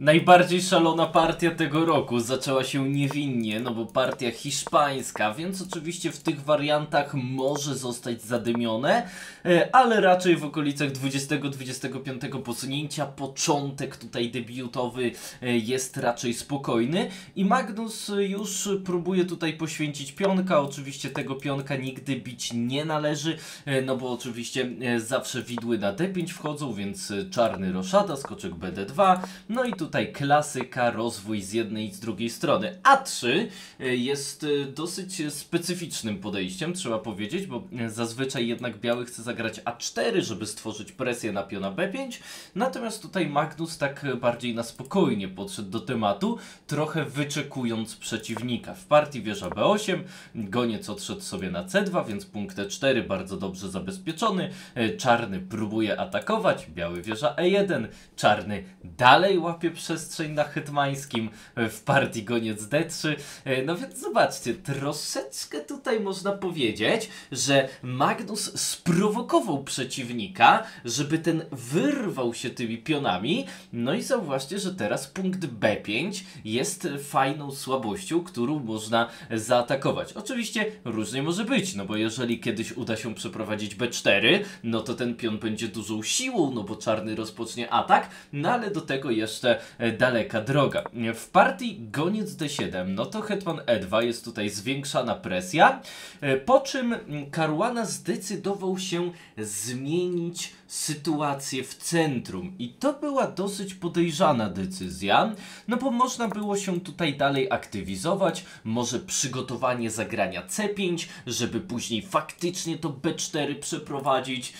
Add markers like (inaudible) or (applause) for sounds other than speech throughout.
Najbardziej szalona partia tego roku zaczęła się niewinnie, no bo partia hiszpańska, więc oczywiście w tych wariantach może zostać zadymione, e, ale raczej w okolicach 20-25 posunięcia początek tutaj debiutowy e, jest raczej spokojny. I Magnus już próbuje tutaj poświęcić pionka, oczywiście tego pionka nigdy bić nie należy, e, no bo oczywiście zawsze widły na D5 wchodzą, więc czarny roszada, skoczek BD2, no i tutaj tutaj klasyka, rozwój z jednej i z drugiej strony. A3 e, jest e, dosyć specyficznym podejściem, trzeba powiedzieć, bo e, zazwyczaj jednak biały chce zagrać A4, żeby stworzyć presję na piona B5, natomiast tutaj Magnus tak bardziej na spokojnie podszedł do tematu, trochę wyczekując przeciwnika. W partii wieża B8, goniec odszedł sobie na C2, więc punkt E4 bardzo dobrze zabezpieczony, czarny próbuje atakować, biały wieża E1, czarny dalej łapie przestrzeń na hetmańskim e, w partii goniec D3. E, no więc zobaczcie, troszeczkę tutaj można powiedzieć, że Magnus sprowokował przeciwnika, żeby ten wyrwał się tymi pionami. No i zauważcie, że teraz punkt B5 jest fajną słabością, którą można zaatakować. Oczywiście różnie może być, no bo jeżeli kiedyś uda się przeprowadzić B4, no to ten pion będzie dużą siłą, no bo czarny rozpocznie atak, no ale do tego jeszcze daleka droga. W partii goniec d7, no to hetman e2 jest tutaj zwiększana presja, e, po czym Caruana zdecydował się zmienić sytuację w centrum i to była dosyć podejrzana decyzja, no bo można było się tutaj dalej aktywizować, może przygotowanie zagrania c5, żeby później faktycznie to b4 przeprowadzić,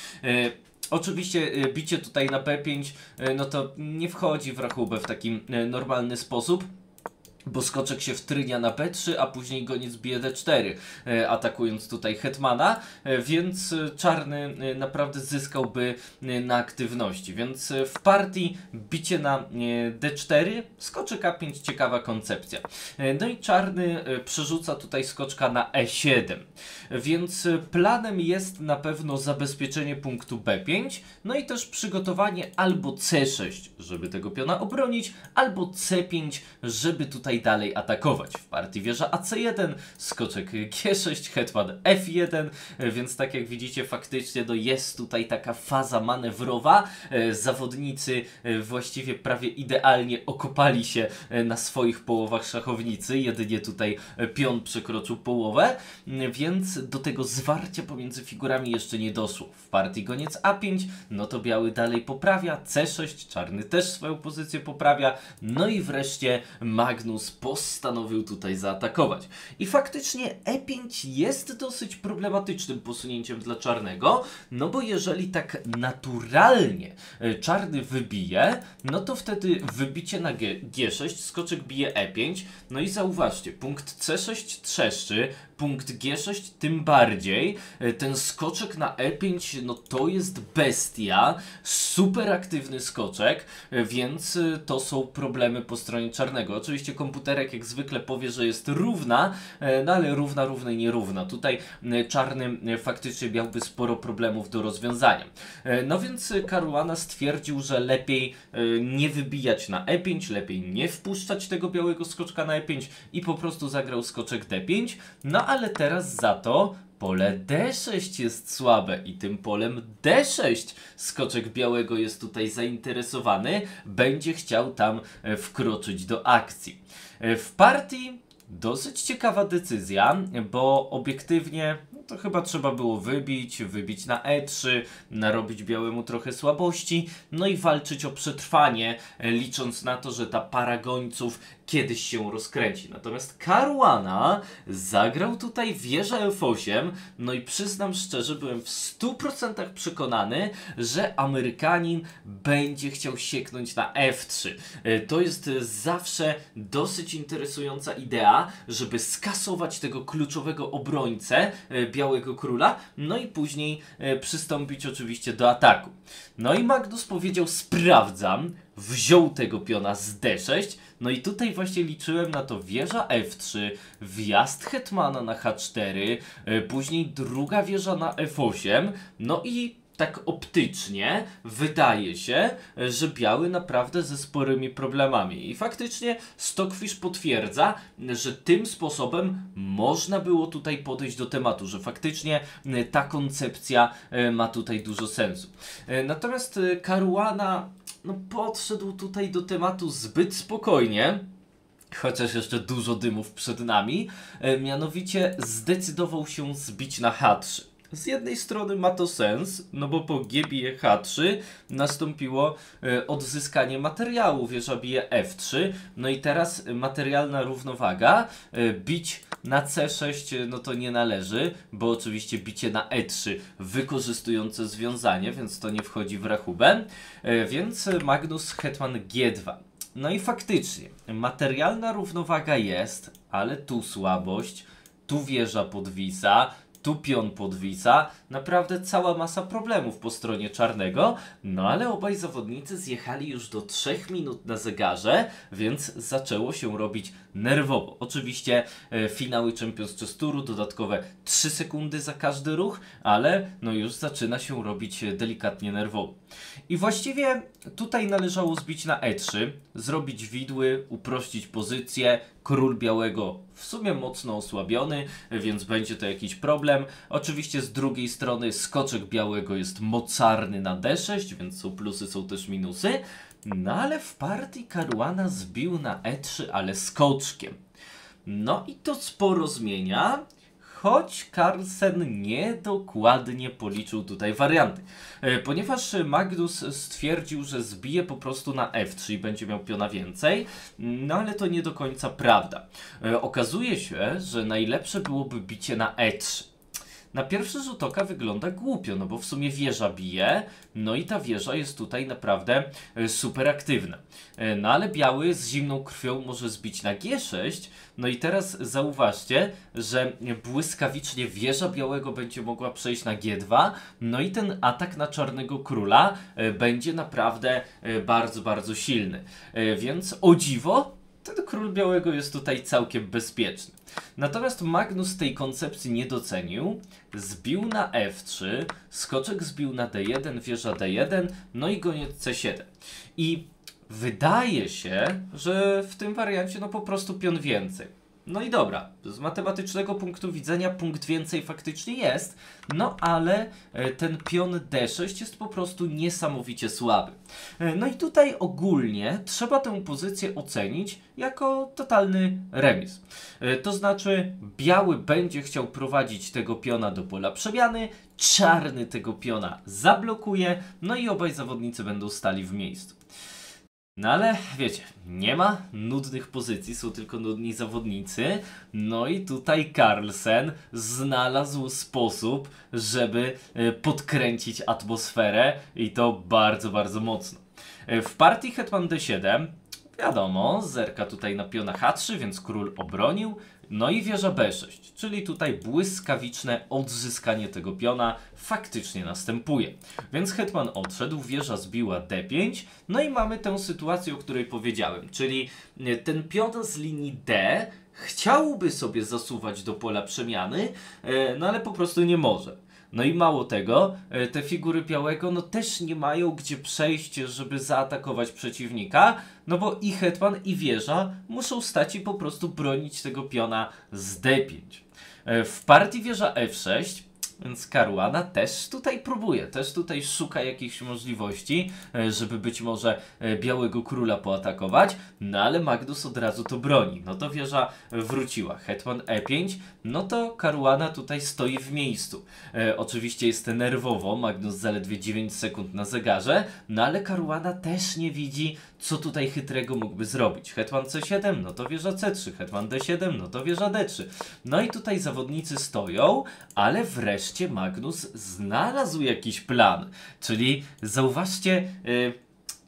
Oczywiście e, bicie tutaj na B5 e, no to nie wchodzi w rachubę w taki e, normalny sposób bo skoczek się wtrynia na B3, a później goniec bije D4, e, atakując tutaj hetmana, e, więc e, czarny naprawdę zyskałby na aktywności. Więc w partii bicie na D4, skoczek A5, ciekawa koncepcja. No i czarny przerzuca tutaj skoczka na E7, więc planem jest na pewno zabezpieczenie punktu B5, no i też przygotowanie albo C6, żeby tego piona obronić, albo C5, żeby tutaj dalej atakować. W partii wieża AC1, skoczek G6, hetman F1, więc tak jak widzicie faktycznie no jest tutaj taka faza manewrowa. E, zawodnicy e, właściwie prawie idealnie okopali się e, na swoich połowach szachownicy, jedynie tutaj pion przekroczył połowę, więc do tego zwarcia pomiędzy figurami jeszcze nie doszło. W partii goniec A5, no to biały dalej poprawia, C6, czarny też swoją pozycję poprawia, no i wreszcie Magnus postanowił tutaj zaatakować. I faktycznie E5 jest dosyć problematycznym posunięciem dla czarnego, no bo jeżeli tak naturalnie e, czarny wybije, no to wtedy wybicie na G, G6, skoczek bije E5, no i zauważcie, punkt C6 trzeszczy, punkt G6 tym bardziej. E, ten skoczek na E5, no to jest bestia, super aktywny skoczek, e, więc e, to są problemy po stronie czarnego. Oczywiście komputerek jak zwykle powie, że jest równa, no ale równa, równej, nierówna. Tutaj czarny faktycznie miałby sporo problemów do rozwiązania. No więc Caruana stwierdził, że lepiej nie wybijać na E5, lepiej nie wpuszczać tego białego skoczka na E5 i po prostu zagrał skoczek D5. No ale teraz za to pole D6 jest słabe i tym polem D6 skoczek białego jest tutaj zainteresowany, będzie chciał tam e, wkroczyć do akcji. E, w partii dosyć ciekawa decyzja, bo obiektywnie to chyba trzeba było wybić, wybić na E3, narobić białemu trochę słabości, no i walczyć o przetrwanie, e, licząc na to, że ta para gońców kiedyś się rozkręci. Natomiast Caruana zagrał tutaj wieżę F8, no i przyznam szczerze, byłem w 100% przekonany, że Amerykanin będzie chciał sieknąć na F3. E, to jest zawsze dosyć interesująca idea, żeby skasować tego kluczowego obrońcę e, Białego Króla, no i później e, przystąpić oczywiście do ataku. No i Magnus powiedział sprawdzam, wziął tego piona z D6, no i tutaj właśnie liczyłem na to wieża F3, wjazd hetmana na H4, e, później druga wieża na F8, no i tak optycznie wydaje się, że biały naprawdę ze sporymi problemami. I faktycznie Stockfish potwierdza, że tym sposobem można było tutaj podejść do tematu, że faktycznie ta koncepcja ma tutaj dużo sensu. Natomiast Caruana no, podszedł tutaj do tematu zbyt spokojnie chociaż jeszcze dużo dymów przed nami, mianowicie zdecydował się zbić na H3. Z jednej strony ma to sens, no bo po G bije H3 nastąpiło e, odzyskanie materiału, wieża bije F3, no i teraz materialna równowaga, e, bić na C6 no to nie należy, bo oczywiście bicie na E3 wykorzystujące związanie, więc to nie wchodzi w rachubę, e, więc Magnus Hetman G2. No i faktycznie, materialna równowaga jest, ale tu słabość, tu wieża podwisa, tu pion podwisa, naprawdę cała masa problemów po stronie czarnego, no ale obaj zawodnicy zjechali już do 3 minut na zegarze, więc zaczęło się robić nerwowo. Oczywiście e, finały Champions Chess Touru, dodatkowe 3 sekundy za każdy ruch, ale no już zaczyna się robić delikatnie nerwowo. I właściwie tutaj należało zbić na E3, zrobić widły, uprościć pozycję, król białego w sumie mocno osłabiony, więc będzie to jakiś problem. Oczywiście z drugiej strony skoczek białego jest mocarny na D6, więc są plusy, są też minusy. No ale w partii Caruana zbił na E3, ale skoczkiem. No i to sporo zmienia choć Carlsen niedokładnie policzył tutaj warianty. E, ponieważ Magnus stwierdził, że zbije po prostu na F3 i będzie miał piona więcej, no ale to nie do końca prawda. E, okazuje się, że najlepsze byłoby bicie na E3. Na pierwszy rzut oka wygląda głupio, no bo w sumie wieża bije, no i ta wieża jest tutaj naprawdę e, super aktywna. E, no ale biały z zimną krwią może zbić na G6, no i teraz zauważcie, że błyskawicznie wieża białego będzie mogła przejść na G2, no i ten atak na czarnego króla e, będzie naprawdę bardzo, bardzo silny. Więc o dziwo, ten król białego jest tutaj całkiem bezpieczny. Natomiast Magnus tej koncepcji nie docenił, zbił na F3, skoczek zbił na D1, wieża D1, no i goniec C7. I wydaje się, że w tym wariancie no po prostu pion więcej. No i dobra, z matematycznego punktu widzenia punkt więcej faktycznie jest, no ale e, ten pion D6 jest po prostu niesamowicie słaby. E, no i tutaj ogólnie trzeba tę pozycję ocenić jako totalny remis. E, to znaczy biały będzie chciał prowadzić tego piona do pola przemiany, czarny tego piona zablokuje, no i obaj zawodnicy będą stali w miejscu. No ale wiecie, nie ma nudnych pozycji, są tylko nudni zawodnicy. No i tutaj Carlsen znalazł sposób, żeby e, podkręcić atmosferę i to bardzo, bardzo mocno. E, w partii Hetman D7 Wiadomo, zerka tutaj na piona H3, więc król obronił. No i wieża B6, czyli tutaj błyskawiczne odzyskanie tego piona faktycznie następuje. Więc hetman odszedł, wieża zbiła D5, no i mamy tę sytuację, o której powiedziałem, czyli e, ten pion z linii D chciałby sobie zasuwać do pola przemiany, e, no ale po prostu nie może. No i mało tego, e, te figury białego no też nie mają gdzie przejść, żeby zaatakować przeciwnika, no bo i hetman i wieża muszą stać i po prostu bronić tego piona z D5. E, w partii wieża F6 więc Caruana też tutaj próbuje, też tutaj szuka jakichś możliwości, e, żeby być może e, Białego Króla poatakować, no ale Magnus od razu to broni. No to wieża wróciła. Hetman E5, no to Caruana tutaj stoi w miejscu. E, oczywiście jest nerwowo, Magnus zaledwie 9 sekund na zegarze, no ale Caruana też nie widzi, co tutaj chytrego mógłby zrobić. Hetman C7, no to wieża C3, Hetman D7, no to wieża D3. No i tutaj zawodnicy stoją, ale wreszcie wreszcie Magnus znalazł jakiś plan. Czyli zauważcie, yy,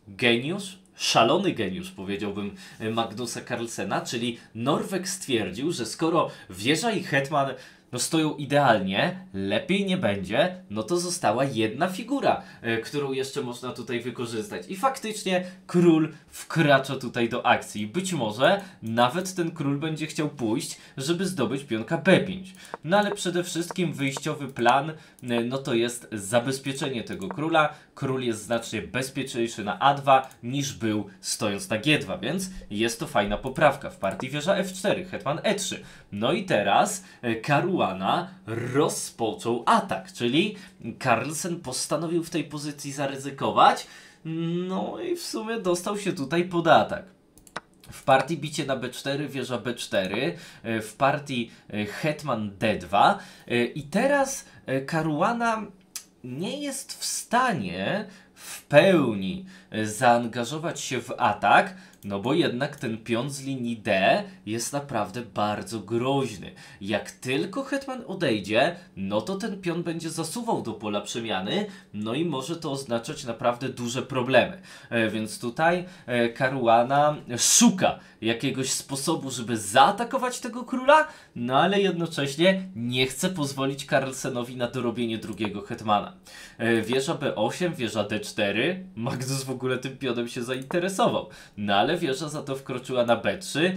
geniusz, szalony geniusz, powiedziałbym y, Magnusa Carlsena, czyli Norweg stwierdził, że skoro wieża i hetman no stoją idealnie, lepiej nie będzie, no to została jedna figura, e, którą jeszcze można tutaj wykorzystać. I faktycznie król wkracza tutaj do akcji. Być może nawet ten król będzie chciał pójść, żeby zdobyć pionka B5. No ale przede wszystkim wyjściowy plan, e, no to jest zabezpieczenie tego króla. Król jest znacznie bezpieczniejszy na A2 niż był stojąc na G2, więc jest to fajna poprawka. W partii wieża F4, hetman E3. No i teraz e, Caruana rozpoczął atak, czyli Carlsen postanowił w tej pozycji zaryzykować, no i w sumie dostał się tutaj pod atak. W partii bicie na B4, wieża B4, e, w partii e, hetman D2 e, i teraz Caruana nie jest w stanie w pełni zaangażować się w atak, no bo jednak ten pion z linii D jest naprawdę bardzo groźny. Jak tylko hetman odejdzie, no to ten pion będzie zasuwał do pola przemiany, no i może to oznaczać naprawdę duże problemy. E, więc tutaj e, Caruana szuka jakiegoś sposobu, żeby zaatakować tego króla, no ale jednocześnie nie chce pozwolić Carlsenowi na dorobienie drugiego hetmana. E, wieża B8, wieża D4, Magnus w ogóle tym pionem się zainteresował, no ale wieża za to wkroczyła na B3,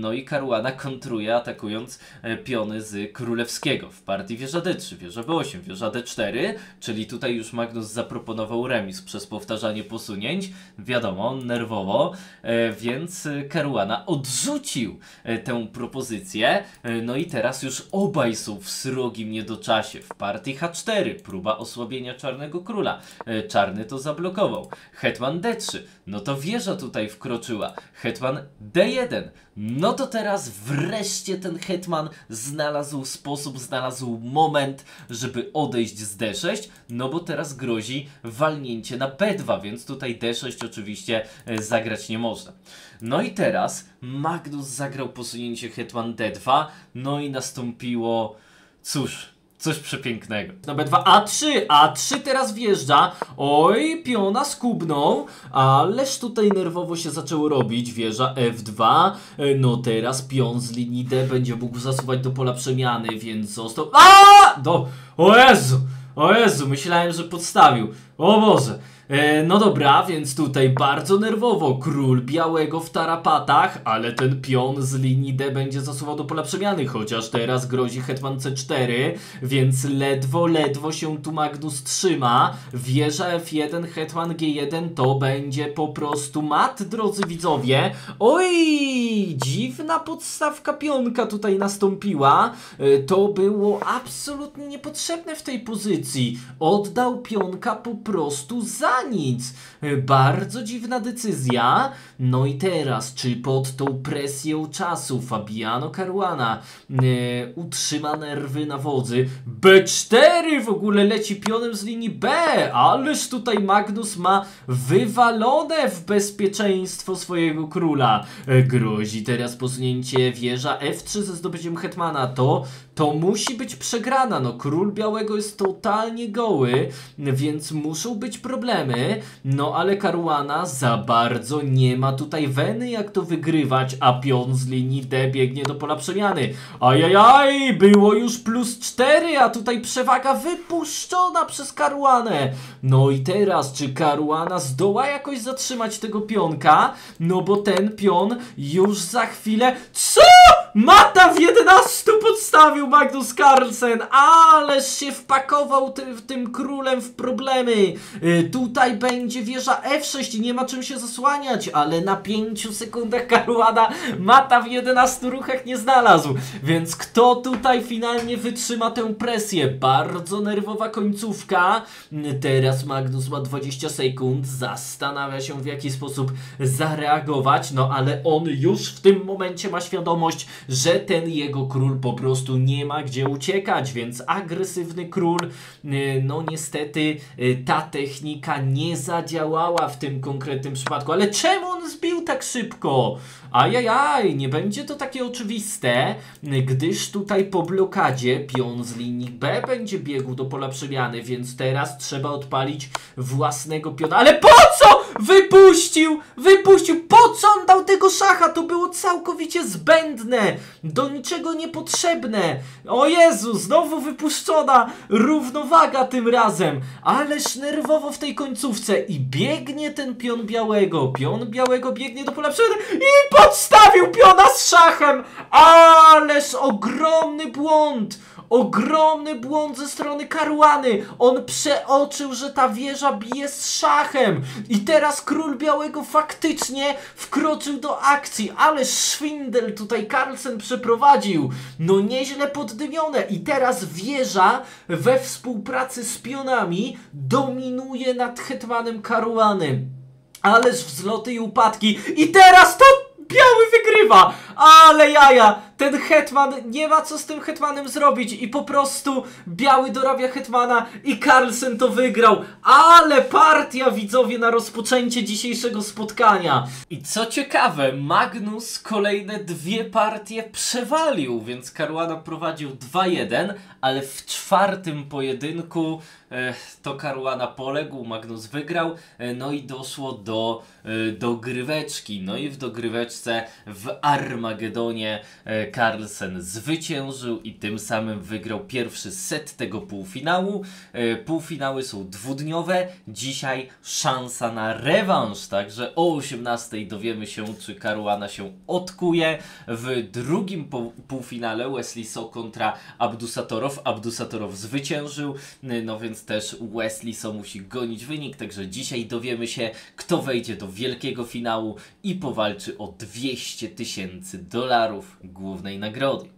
no i Caruana kontruje atakując e, piony z królewskiego w partii wieża D3, wieża B8, wieża D4, czyli tutaj już Magnus zaproponował remis przez powtarzanie posunięć, wiadomo, nerwowo, e, więc Caruana odrzucił e, tę propozycję, no i teraz już obaj są w srogim niedoczasie. W partii H4 próba osłabienia czarnego króla, czarny to zablokował, hetman D3, no to wieża tutaj wkroczyła. Hetman D1. No to teraz wreszcie ten hetman znalazł sposób, znalazł moment, żeby odejść z D6, no bo teraz grozi walnięcie na B2, więc tutaj D6 oczywiście e, zagrać nie można. No i teraz Magnus zagrał posunięcie hetman D2, no i nastąpiło, cóż, Coś przepięknego. Na B2 A3, A3 teraz wjeżdża. Oj, piona skubną, ależ tutaj nerwowo się zaczęło robić. Wieża F2. E, no teraz pion z linii D będzie mógł zasuwać do pola przemiany, więc został... A! Do... O Jezu! O Jezu, myślałem, że podstawił. O Boże. E, no dobra, więc tutaj bardzo nerwowo. Król białego w tarapatach, ale ten pion z linii D będzie zasuwał do pola przemiany, chociaż teraz grozi hetman C4, więc ledwo, ledwo się tu Magnus trzyma. Wieża F1, hetman G1 to będzie po prostu mat, drodzy widzowie. Oj, dziwna podstawka pionka tutaj nastąpiła. E, to było absolutnie niepotrzebne w tej pozycji. Oddał pionka po prostu za nic. Bardzo dziwna decyzja. No i teraz, czy pod tą presją czasu Fabiano Caruana e, utrzyma nerwy na wodzy? B4 w ogóle leci pionem z linii B, ależ tutaj Magnus ma wywalone w bezpieczeństwo swojego króla. E, grozi teraz posunięcie wieża F3 ze zdobyciem hetmana. To to musi być przegrana. No, król białego jest totalnie goły, więc muszą być problemy. No, ale Caruana za bardzo nie ma tutaj weny, jak to wygrywać, a pion z linii D biegnie do pola przemiany. Ajajaj, było już plus 4, a tutaj przewaga wypuszczona przez Caruanę. No i teraz, czy Caruana zdoła jakoś zatrzymać tego pionka? No, bo ten pion już za chwilę... CO?! Mata w 11 podstawił Magnus Carlsen, ależ się wpakował ty, tym królem w problemy. Y, tutaj będzie wieża F6 i nie ma czym się zasłaniać, ale na 5 sekundach (laughs) Caruana Mata w 11 ruchach nie znalazł. Więc kto tutaj finalnie wytrzyma tę presję? Bardzo nerwowa końcówka. Teraz Magnus ma 20 sekund, zastanawia się w jaki sposób zareagować, no ale on już w tym momencie ma świadomość, że ten jego król po prostu nie ma gdzie uciekać, więc agresywny król, y, no niestety y, ta technika nie zadziałała w tym konkretnym przypadku. Ale czemu on zbił tak szybko? Ajajaj, nie będzie to takie oczywiste, gdyż tutaj po blokadzie pion z linii B będzie biegł do pola przemiany, więc teraz trzeba odpalić własnego piona. Ale po co? Wypuścił! Wypuścił! Po co on dał tego szacha, to było całkowicie zbędne, do niczego niepotrzebne. O Jezu, znowu wypuszczona równowaga tym razem, ależ nerwowo w tej końcówce i biegnie ten pion białego, pion białego biegnie do pola przed i podstawił piona z szachem, ależ ogromny błąd. Ogromny błąd ze strony Karłany. On przeoczył, że ta wieża bije z szachem. I teraz król białego faktycznie wkroczył do akcji. Ale szwindel tutaj Carlsen przeprowadził. No nieźle poddymione. I teraz wieża we współpracy z pionami dominuje nad hetmanem Karłany. Ależ wzloty i upadki. I teraz to biały wygrywa! Ale jaja! Ten hetman nie ma co z tym hetmanem zrobić i po prostu biały dorabia hetmana i Carlsen to wygrał. Ale partia widzowie na rozpoczęcie dzisiejszego spotkania. I co ciekawe, Magnus kolejne dwie partie przewalił, więc Caruana prowadził 2-1, ale w czwartym pojedynku e, to Caruana poległ, Magnus wygrał, e, no i doszło do e, dogryweczki. No i w dogryweczce w Armagedonie e, Carlsen zwyciężył i tym samym wygrał pierwszy set tego półfinału. E, półfinały są dwudniowe, dzisiaj szansa na rewanż, także o 18 dowiemy się, czy Caruana się odkuje. W drugim półfinale Wesley So kontra Abdusatorow. Abdusatorow zwyciężył, y, no więc też Wesley So musi gonić wynik, także dzisiaj dowiemy się, kto wejdzie do wielkiego finału i powalczy o 200 tysięcy dolarów głównej nagrody.